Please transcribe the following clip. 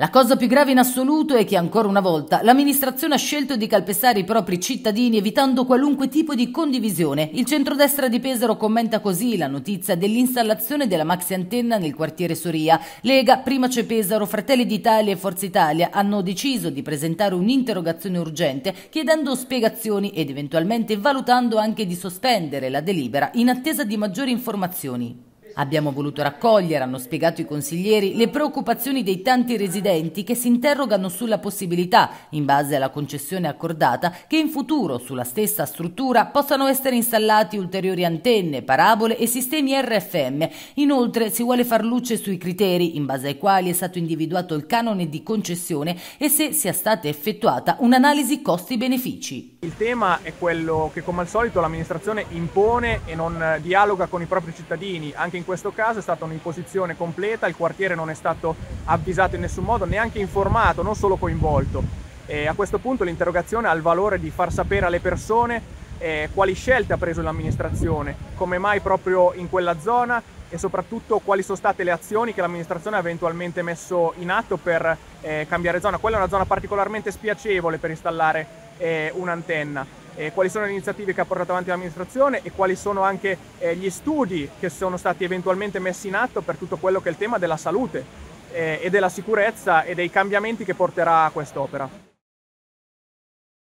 La cosa più grave in assoluto è che ancora una volta l'amministrazione ha scelto di calpestare i propri cittadini evitando qualunque tipo di condivisione. Il centrodestra di Pesaro commenta così la notizia dell'installazione della maxi antenna nel quartiere Soria. Lega, Prima c'è Pesaro, Fratelli d'Italia e Forza Italia hanno deciso di presentare un'interrogazione urgente chiedendo spiegazioni ed eventualmente valutando anche di sospendere la delibera in attesa di maggiori informazioni. Abbiamo voluto raccogliere, hanno spiegato i consiglieri, le preoccupazioni dei tanti residenti che si interrogano sulla possibilità, in base alla concessione accordata, che in futuro sulla stessa struttura possano essere installati ulteriori antenne, parabole e sistemi RFM. Inoltre si vuole far luce sui criteri in base ai quali è stato individuato il canone di concessione e se sia stata effettuata un'analisi costi-benefici. Il tema è quello che come al solito l'amministrazione impone e non dialoga con i propri cittadini, anche in questo caso è stata un'imposizione completa, il quartiere non è stato avvisato in nessun modo, neanche informato, non solo coinvolto. E a questo punto l'interrogazione ha il valore di far sapere alle persone eh, quali scelte ha preso l'amministrazione, come mai proprio in quella zona e soprattutto quali sono state le azioni che l'amministrazione ha eventualmente messo in atto per eh, cambiare zona. Quella è una zona particolarmente spiacevole per installare eh, un'antenna eh, quali sono le iniziative che ha portato avanti l'amministrazione e quali sono anche eh, gli studi che sono stati eventualmente messi in atto per tutto quello che è il tema della salute eh, e della sicurezza e dei cambiamenti che porterà a quest'opera.